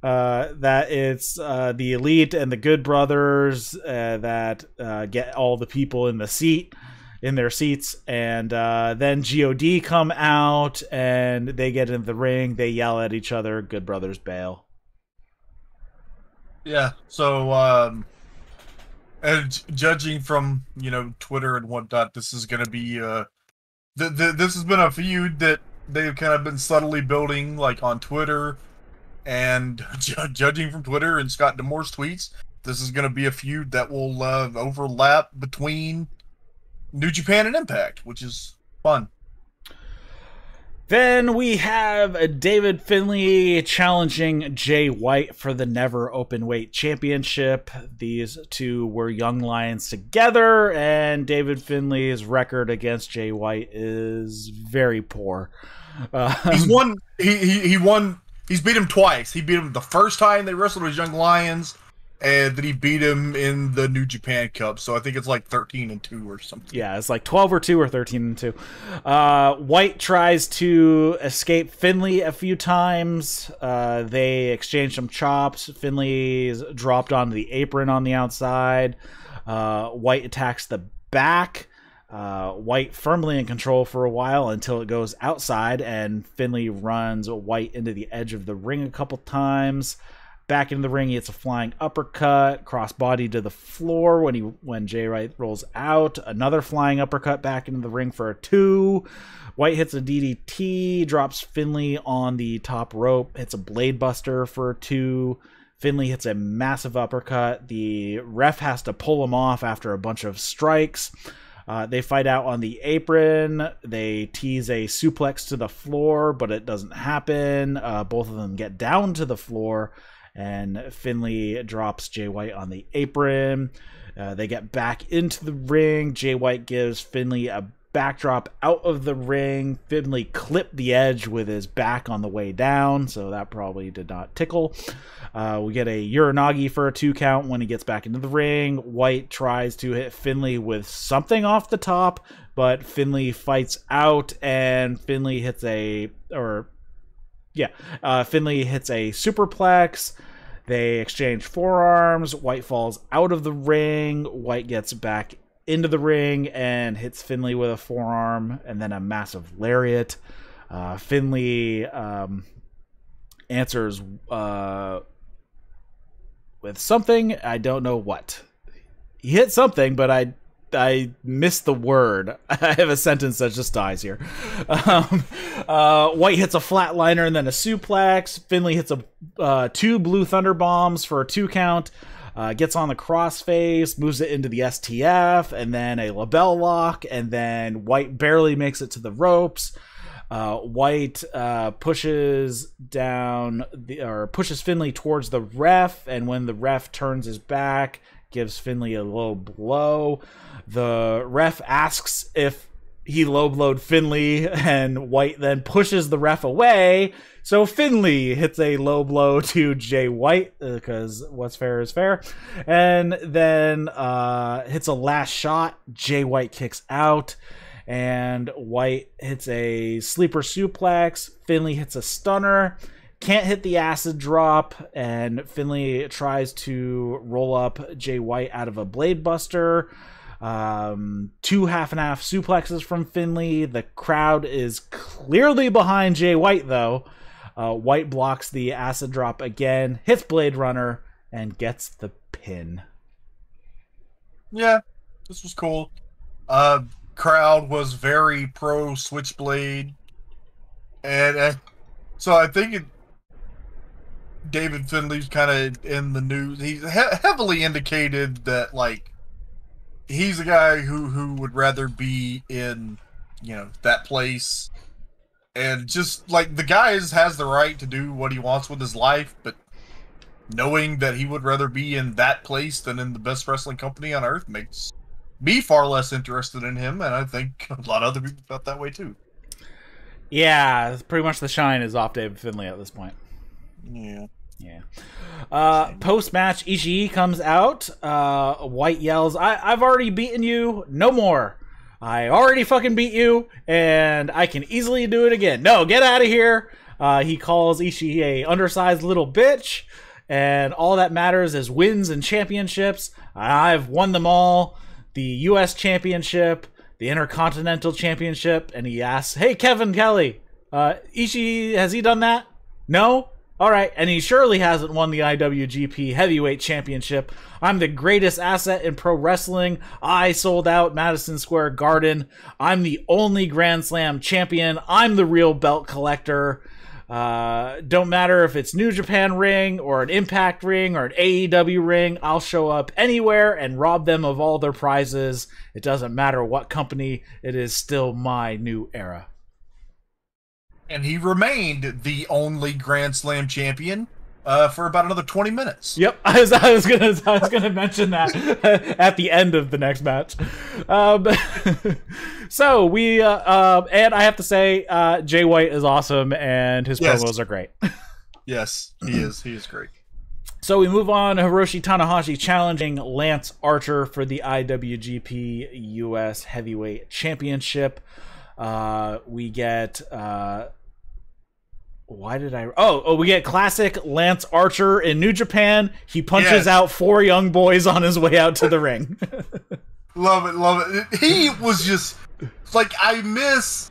uh, that it's uh, the elite and the Good Brothers uh, that uh, get all the people in the seat in their seats, and uh, then God come out and they get in the ring. They yell at each other. Good Brothers bail. Yeah. So, um, and judging from you know Twitter and whatnot, this is to be uh, th- th- this has been a feud that they've kind of been subtly building, like on Twitter, and ju- judging from Twitter and Scott D'Amore's tweets, this is going to be a feud that will uh, overlap between New Japan and Impact, which is fun. Then we have David Finlay challenging Jay White for the Never Open Weight Championship. These two were young lions together, and David Finlay's record against Jay White is very poor. Uh, He's won. He, he he won. He's beat him twice. He beat him the first time they wrestled as Young Lions, and then he beat him in the New Japan Cup. So I think it's like thirteen and two or something. yeah, it's like 12 or 2 or 13 and 2. Uh, White tries to escape Finlay a few times. Uh, they exchange some chops. Finlay's dropped onto the apron on the outside. Uh, White attacks the back. Uh, White firmly in control for a while until it goes outside, and Finlay runs White into the edge of the ring a couple times. Back into the ring, he hits a flying uppercut, crossbody to the floor when he when Jay White rolls out. Another flying uppercut back into the ring for a two. White hits a DDT, drops Finlay on the top rope, hits a blade buster for a two. Finlay hits a massive uppercut. The ref has to pull him off after a bunch of strikes. Uh, they fight out on the apron. They tease a suplex to the floor, but it doesn't happen. Uh, both of them get down to the floor, and Finlay drops Jay White on the apron. Uh, they get back into the ring. Jay White gives Finlay a backdrop out of the ring. Finlay clipped the edge with his back on the way down, so that probably did not tickle. Uh, we get a Uranage for a two count when he gets back into the ring. White tries to hit Finlay with something off the top, but Finlay fights out, and Finlay hits a or yeah, uh, Finlay hits a superplex. They exchange forearms. White falls out of the ring. White gets back into the ring and hits Finlay with a forearm and then a massive lariat. Uh, Finlay um, answers uh, with something. I don't know what. He hit something, but I I missed the word. I have a sentence that just dies here. Um, uh, White hits a flatliner and then a suplex. Finlay hits a uh, two blue thunder bombs for a two count. Uh, gets on the crossface, moves it into the STF, and then a LeBell Lock, and then White barely makes it to the ropes. Uh, White uh, pushes down the, or pushes Finlay towards the ref, and when the ref turns his back, gives Finlay a low blow. The ref asks if he low blowed Finlay, and White then pushes the ref away. So Finlay hits a low blow to Jay White because uh, what's fair is fair, and then uh, hits a last shot. Jay White kicks out, and White hits a sleeper suplex. Finlay hits a stunner. Can't hit the acid drop, and Finlay tries to roll up Jay White out of a blade buster. Um, two half and half suplexes from Finlay. The crowd is clearly behind Jay White, though. Uh, White blocks the acid drop again, hits Blade Runner, and gets the pin. Yeah, this was cool. Uh, crowd was very pro Switchblade, and uh, so I think it, David Finlay's kind of in the news. He's he- heavily indicated that like he's a guy who who would rather be in you know that place. And just like the guy is, has the right to do what he wants with his life but knowing that he would rather be in that place than in the best wrestling company on earth makes me far less interested in him and i think a lot of other people felt that way too. Yeah, pretty much the shine is off David finlay at this point. yeah Yeah. Uh, Post match, Ishii comes out. Uh, White yells, I- I've already beaten you. No more. I already fucking beat you, and I can easily do it again. No, get out of here. Uh, he calls Ishii a undersized little bitch, and all that matters is wins and championships. I've won them all. The U.S. Championship, the Intercontinental Championship, and he asks, "Hey, Kevin Kelly, uh, Ishii has he done that? No." All right, and he surely hasn't won the IWGP Heavyweight Championship. I'm the greatest asset in pro wrestling. I sold out Madison Square Garden. I'm the only Grand Slam champion. I'm the real belt collector. Uh, don't matter if it's New Japan ring or an Impact ring or an AEW ring. I'll show up anywhere and rob them of all their prizes. It doesn't matter what company. It is still my new era. And he remained the only grand slam champion uh, for about another 20 minutes Yep, I was, I was gonna I was gonna mention that at the end of the next match. Um, so we uh, uh, and I have to say, uh, Jay White is awesome and his Yes. promos are great. yes he is he is great So we move on. Hiroshi Tanahashi challenging Lance Archer for the IWGP US Heavyweight Championship. Uh, we get. Uh, why did I? Oh, oh, we get classic Lance Archer in New Japan. He punches Yes. out four young boys on his way out to the ring. Love it, love it. He was just like I miss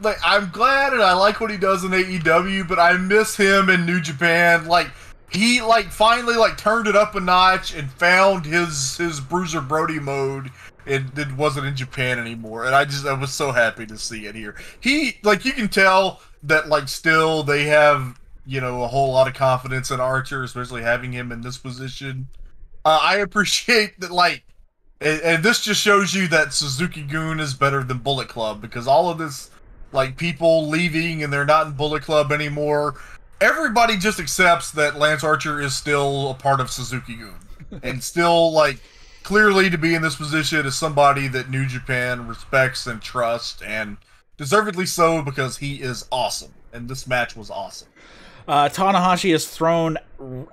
like I'm glad and I like what he does in AEW, but I miss him in New Japan. Like he like finally like turned it up a notch and found his his Bruiser Brody mode. It, it wasn't in Japan anymore, and I just I was so happy to see it here. He like you can tell that like still they have you know a whole lot of confidence in Archer, especially having him in this position. Uh, I appreciate that like and, and, this just shows you that Suzuki-gun is better than Bullet Club because all of this, like people leaving and they're not in Bullet Club anymore, everybody just accepts that Lance Archer is still a part of Suzuki-gun and still like clearly to be in this position is somebody that New Japan respects and trusts and deservedly so because he is awesome and this match was awesome. Uh, Tanahashi is thrown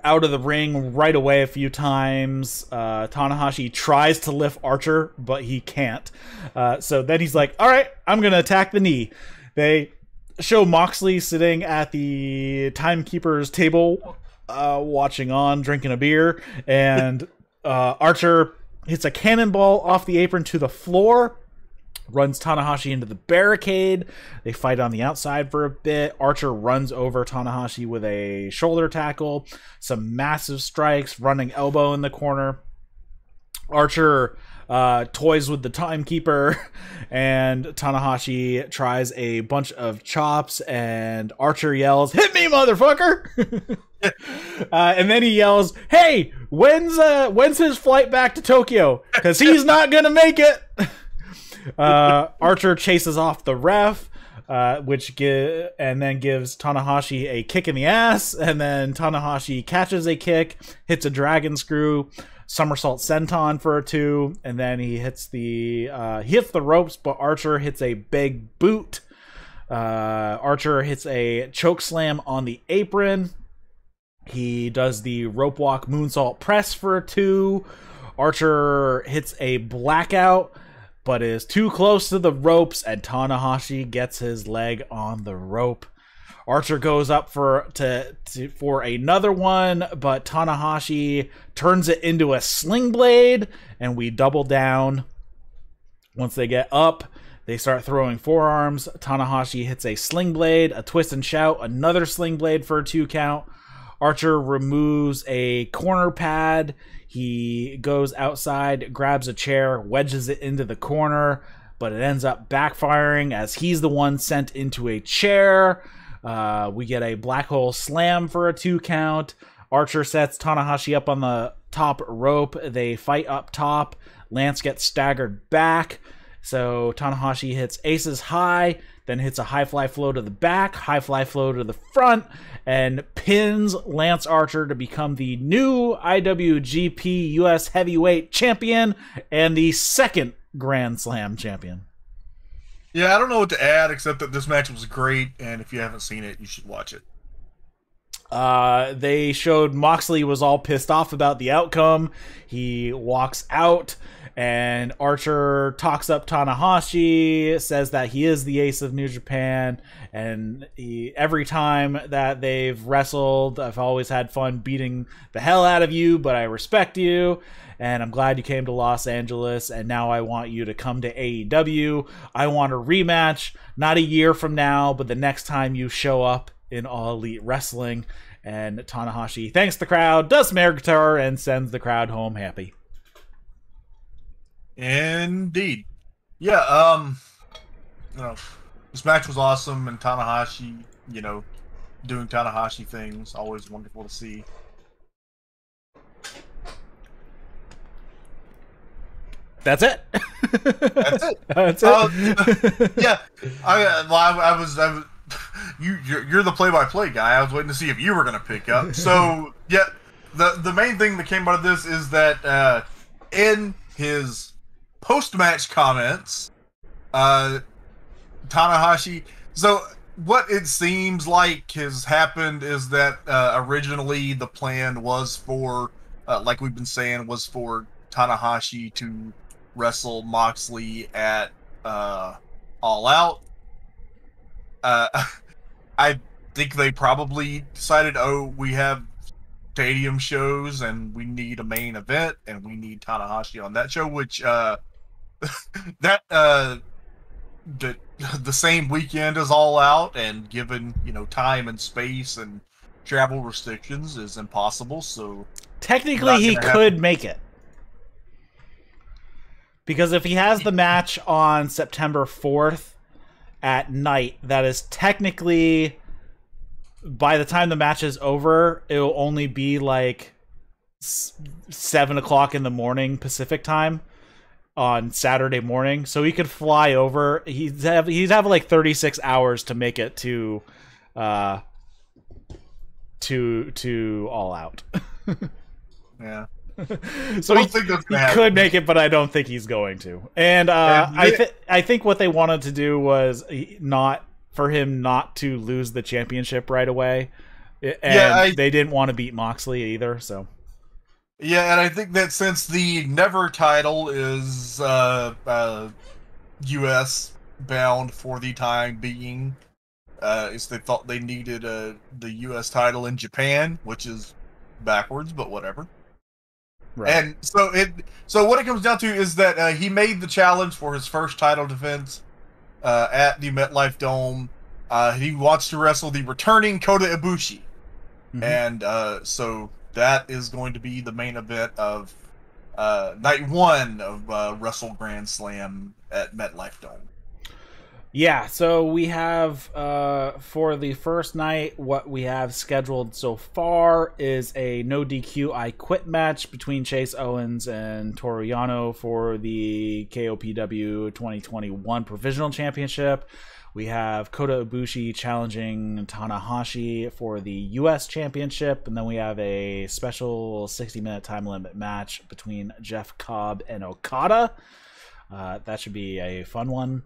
out of the ring right away a few times. Uh, Tanahashi tries to lift Archer, but he can't. Uh, so then he's like, all right, I'm going to attack the knee. They show Moxley sitting at the timekeeper's table, uh, watching on, drinking a beer, and uh, Archer hits a cannonball off the apron to the floor runs Tanahashi into the barricade. They fight on the outside for a bit. Archer runs over Tanahashi with a shoulder tackle, some massive strikes, running elbow in the corner. Archer uh, toys with the timekeeper, and Tanahashi tries a bunch of chops, and Archer yells, "Hit me, motherfucker!" uh, and then he yells, "Hey, when's uh, when's his flight back to Tokyo? Because he's not gonna make it." Uh, Archer chases off the ref. Uh, which give and then gives Tanahashi a kick in the ass, and then Tanahashi catches a kick, hits a dragon screw, somersault senton for a two, and then he hits the uh, he hits the ropes, but Archer hits a big boot. Uh, Archer hits a choke slam on the apron. He does the rope walk moonsault press for a two. Archer hits a blackout but is too close to the ropes, and Tanahashi gets his leg on the rope. Archer goes up for to, to, for another one, but Tanahashi turns it into a sling blade, and we double down. Once they get up, they start throwing forearms. Tanahashi hits a sling blade, a twist and shout, another sling blade for a two count. Archer removes a corner pad. He goes outside, grabs a chair, wedges it into the corner, but it ends up backfiring as he's the one sent into a chair. Uh, we get a black hole slam for a two count. Archer sets Tanahashi up on the top rope. They fight up top. Lance gets staggered back. So Tanahashi hits aces high, then hits a high fly flow to the back, high fly flow to the front, and pins Lance Archer to become the new IWGP US Heavyweight Champion and the second Grand Slam champion. Yeah, I don't know what to add except that this match was great, and if you haven't seen it, you should watch it. Uh, they showed Moxley was all pissed off about the outcome. He walks out and Archer talks up Tanahashi, says that he is the ace of New Japan, and he, every time that they've wrestled, I've always had fun beating the hell out of you, but I respect you. And I'm glad you came to Los Angeles, and now I want you to come to AEW. I want a rematch, not a year from now, but the next time you show up in All Elite Wrestling. And Tanahashi thanks the crowd, does guitar, and sends the crowd home happy. Indeed. Yeah, um you know, this match was awesome and Tanahashi, you know, doing Tanahashi things, always wonderful to see. That's it. That's it. That's it. Uh, yeah, I, well, I, I, was, I was, you, you're, you're the play-by-play guy. I was waiting to see if you were going to pick up. So, yeah, the the main thing that came out of this is that uh, in his post match comments, uh, Tanahashi. So what it seems like has happened is that uh, originally the plan was for, uh, like we've been saying, was for Tanahashi to wrestle Moxley at uh, All Out. Uh, I think they probably decided, oh, we have stadium shows and we need a main event and we need Tanahashi on that show, which uh, that uh the the same weekend is all out and given you know time and space and travel restrictions is impossible. So Technically, he could make it. Because if he has the match on September 4th at night, that is technically by the time the match is over, it'll only be like seven o'clock in the morning Pacific time on Saturday morning. So he could fly over. He'd have he'd have like thirty six hours to make it to uh to to all out. yeah, so I he, don't think that's he could make it, but I don't think he's going to. And uh, I th- I think what they wanted to do was not for him not to lose the championship right away, and Yeah, I- they didn't want to beat Moxley either. So Yeah, and I think that since the Never title is uh, uh, U.S. bound for the time being, uh, is they thought they needed uh, the U.S. title in Japan, which is backwards, but whatever. Right, And so it, so what it comes down to is that uh, he made the challenge for his first title defense uh, at the MetLife Dome. Uh, he wants to wrestle the returning Kota Ibushi. Mhm. And uh, so that is going to be the main event of uh, night one of uh, Wrestle Grand Slam at MetLife Dome. Yeah, so we have uh for the first night what we have scheduled so far is a no DQ I quit match between Chase Owens and Toru Yano for the KOPW 2021 Provisional Championship. We have Kota Ibushi challenging Tanahashi for the US Championship, and then we have a special 60 minute time limit match between Jeff Cobb and Okada. Uh, that should be a fun one.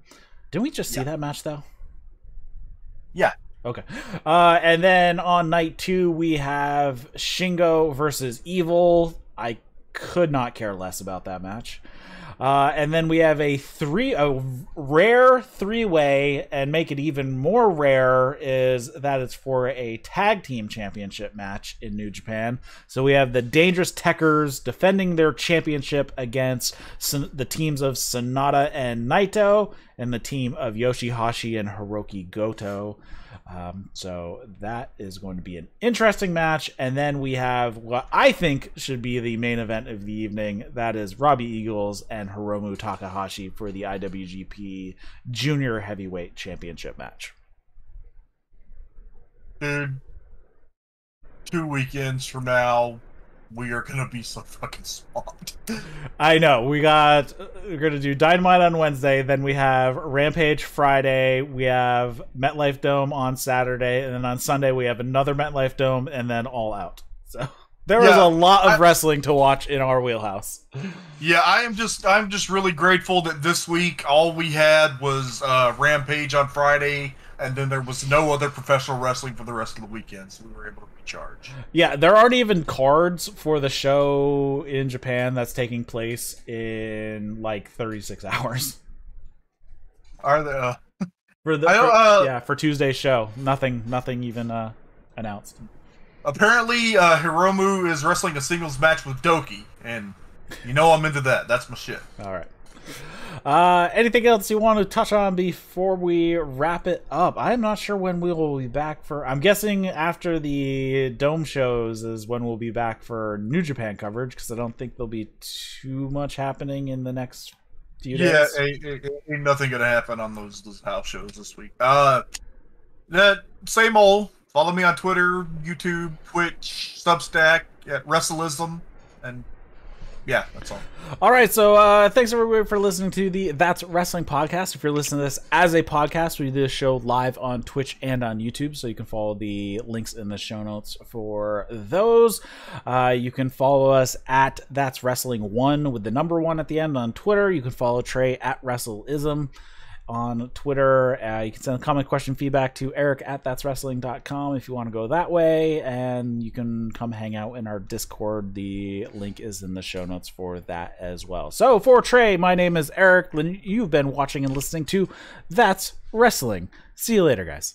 Didn't we just see Yeah. that match though? Yeah. Okay. Uh, and then on night two we have Shingo versus Evil. I could not care less about that match. Uh, and then we have a three, a rare three way, and make it even more rare is that it's for a tag team championship match in New Japan. So we have the Dangerous Tekkers defending their championship against the teams of SANADA and Naito, and the team of YOSHI-HASHI and Hirooki Goto. Um, so that is going to be an interesting match. And then we have what I think should be the main event of the evening. That is Robbie Eagles and Hiromu Takahashi for the IWGP Junior Heavyweight Championship match. Dude, two weekends from now, we are gonna be so fucking swamped. I know we got we're gonna do Dynamite on Wednesday, then we have Rampage Friday, we have MetLife Dome on Saturday, and then on Sunday we have another MetLife Dome, and then All Out. So there is Yeah, a lot of I- wrestling to watch in our wheelhouse. Yeah, I am just I'm just really grateful that this week all we had was uh, Rampage on Friday, and then there was no other professional wrestling for the rest of the weekend, so we were able to recharge. Yeah, there aren't even cards for the show in Japan that's taking place in like 36 hours. Are there? Uh, For the don't, for- uh, yeah for Tuesday's show, nothing nothing even uh, announced. apparently, uh, Hiromu is wrestling a singles match with DOUKI, and you know I'm into that. That's my shit. All right. Uh, anything else you want to touch on before we wrap it up? I'm not sure when we will be back for. I'm guessing after the dome shows is when we'll be back for New Japan coverage because I don't think there'll be too much happening in the next few Yeah, days. ain't, ain't- ain't nothing gonna happen on those those house shows this week. Uh, that same old. Follow me on Twitter, YouTube, Twitch, Substack at Wrestleism, and yeah, that's all. All right, so uh, thanks everybody for listening to the That's Wrestling podcast. If you're listening to this as a podcast, we do this show live on Twitch and on YouTube, so you can follow the links in the show notes for those. Uh, you can follow us at That's Wrestling One with the number one at the end on Twitter. You can follow Trae at WrestleIsm on Twitter. Uh, you can send a comment, question, feedback to eric at that'swrestling.com if you want to go that way. And you can come hang out in our Discord. The link is in the show notes for that as well. So for Trae, my name is Eric. You've been watching and listening to That's Wrestling. See you later, guys.